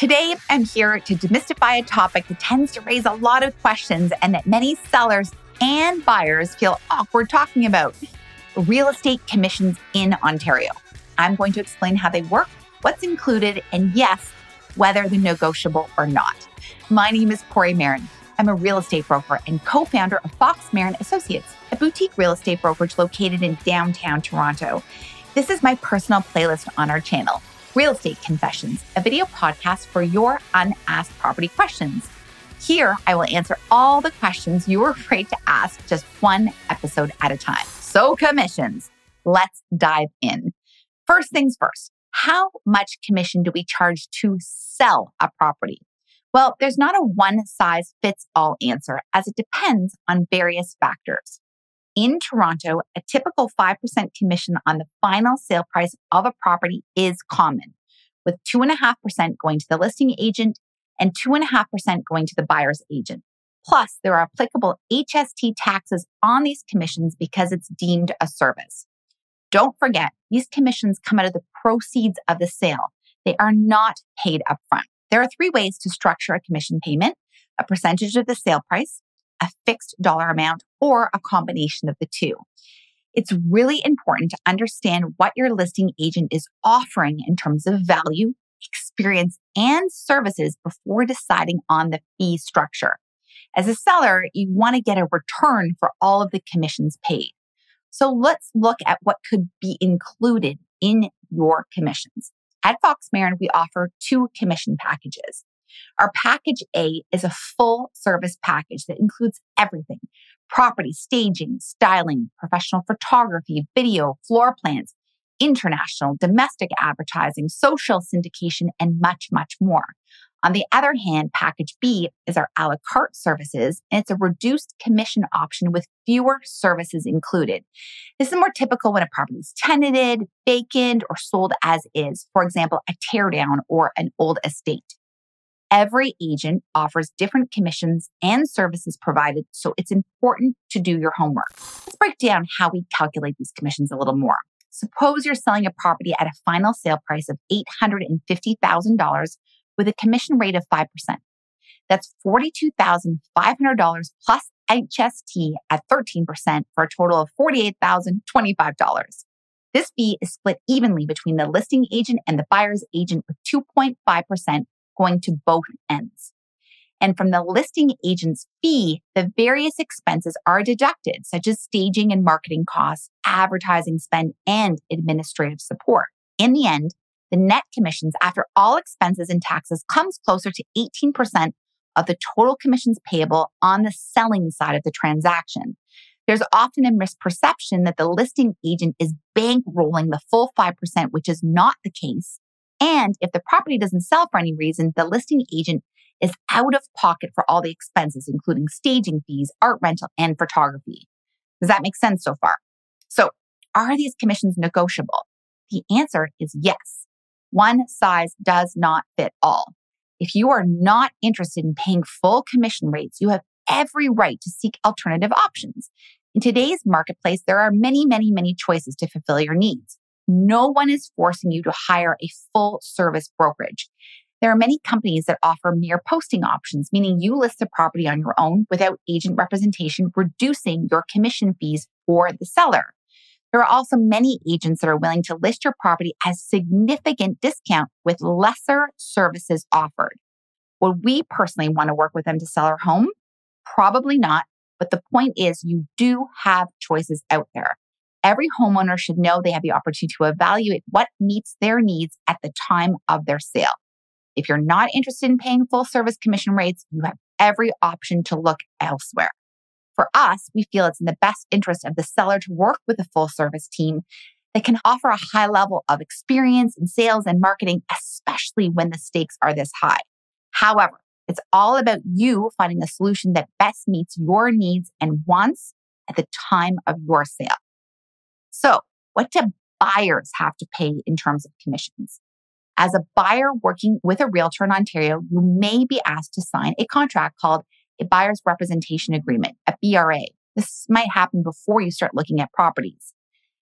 Today, I'm here to demystify a topic that tends to raise a lot of questions and that many sellers and buyers feel awkward talking about real estate commissions in Ontario. I'm going to explain how they work, what's included, and yes, whether they're negotiable or not. My name is Kori Marin. I'm a real estate broker and co founder of Fox Marin Associates, a boutique real estate brokerage located in downtown Toronto. This is my personal playlist on our channel, Real Estate Confessions, a video podcast for your unasked property questions. Here, I will answer all the questions you were afraid to ask just one episode at a time. So, commissions. Let's dive in. First things first, how much commission do we charge to sell a property? Well, there's not a one size fits all answer as it depends on various factors. In Toronto, a typical 5% commission on the final sale price of a property is common, with 2.5% going to the listing agent and 2.5% going to the buyer's agent. Plus, there are applicable HST taxes on these commissions because it's deemed a service. Don't forget, these commissions come out of the proceeds of the sale. They are not paid upfront. There are three ways to structure a commission payment a percentage of the sale price, a fixed dollar amount, or a combination of the two. It's really important to understand what your listing agent is offering in terms of value, experience, and services before deciding on the fee structure. As a seller, you want to get a return for all of the commissions paid. So let's look at what could be included in your commissions. At Fox Marin, we offer two commission packages. Our package A is a full service package that includes everything property, staging, styling, professional photography, video, floor plans, international, domestic advertising, social syndication, and much, much more. On the other hand, package B is our a la carte services, and it's a reduced commission option with fewer services included. This is more typical when a property is tenanted, vacant, or sold as is. For example, a teardown or an old estate. Every agent offers different commissions and services provided, so it's important to do your homework. Let's break down how we calculate these commissions a little more. Suppose you're selling a property at a final sale price of $850,000 with a commission rate of 5%. That's $42,500 plus HST at 13% for a total of $48,025. This fee is split evenly between the listing agent and the buyer's agent with 2.5% going to both ends. And from the listing agent's fee, the various expenses are deducted, such as staging and marketing costs, advertising spend, and administrative support. In the end, the net commissions after all expenses and taxes comes closer to 18% of the total commissions payable on the selling side of the transaction. There's often a misperception that the listing agent is bankrolling the full 5%, which is not the case. And if the property doesn't sell for any reason, the listing agent is out of pocket for all the expenses, including staging fees, art rental, and photography. Does that make sense so far? So, are these commissions negotiable? The answer is yes. One size does not fit all. If you are not interested in paying full commission rates, you have every right to seek alternative options. In today's marketplace, there are many, many, many choices to fulfill your needs. No one is forcing you to hire a full service brokerage. There are many companies that offer mere posting options, meaning you list the property on your own without agent representation, reducing your commission fees for the seller. There are also many agents that are willing to list your property as significant discount with lesser services offered. Would we personally want to work with them to sell our home? Probably not. But the point is you do have choices out there. Every homeowner should know they have the opportunity to evaluate what meets their needs at the time of their sale. If you're not interested in paying full service commission rates, you have every option to look elsewhere. For us, we feel it's in the best interest of the seller to work with a full service team that can offer a high level of experience in sales and marketing, especially when the stakes are this high. However, it's all about you finding a solution that best meets your needs and wants at the time of your sale. So, what do buyers have to pay in terms of commissions? As a buyer working with a realtor in Ontario, you may be asked to sign a contract called a buyer's representation agreement, a BRA. This might happen before you start looking at properties.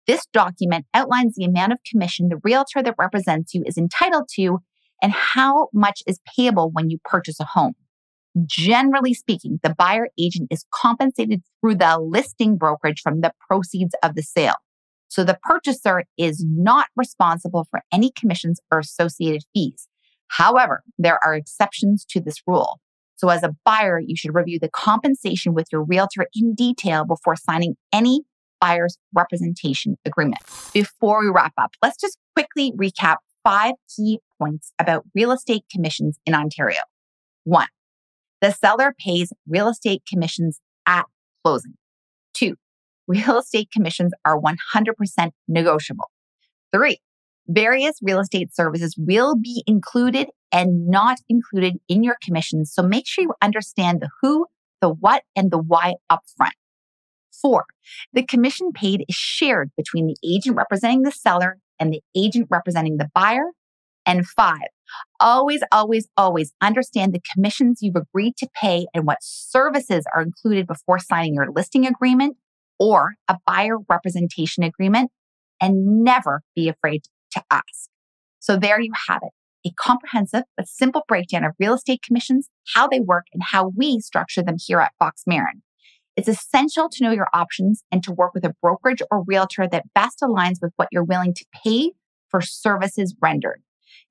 This document outlines the amount of commission the realtor that represents you is entitled to and how much is payable when you purchase a home. Generally speaking, the buyer agent is compensated through the listing brokerage from the proceeds of the sale. So the purchaser is not responsible for any commissions or associated fees. However, there are exceptions to this rule. So as a buyer, you should review the compensation with your realtor in detail before signing any buyer's representation agreement. Before we wrap up, let's just quickly recap five key points about real estate commissions in Ontario. One, the seller pays real estate commissions at closing. Real estate commissions are 100% negotiable. Three, various real estate services will be included and not included in your commissions. So make sure you understand the who, the what, and the why upfront. Four, the commission paid is shared between the agent representing the seller and the agent representing the buyer. And five, always, always, always understand the commissions you've agreed to pay and what services are included before signing your listing agreement or a buyer representation agreement and never be afraid to ask. So there you have it. A comprehensive but simple breakdown of real estate commissions, how they work, and how we structure them here at Fox Marin. It's essential to know your options and to work with a brokerage or realtor that best aligns with what you're willing to pay for services rendered.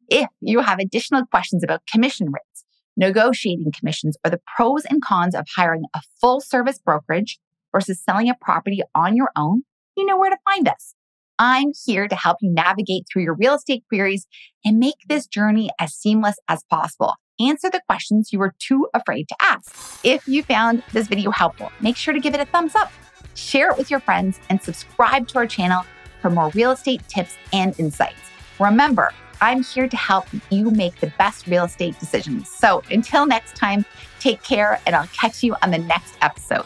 If you have additional questions about commission rates, negotiating commissions, or the pros and cons of hiring a full service brokerage versus selling a property on your own, you know where to find us. I'm here to help you navigate through your real estate queries and make this journey as seamless as possible answer the questions you were too afraid to ask. If you found this video helpful, make sure to give it a thumbs up, share it with your friends, and subscribe to our channel for more real estate tips and insights. Remember, I'm here to help you make the best real estate decisions. So until next time, take care, and I'll catch you on the next episode.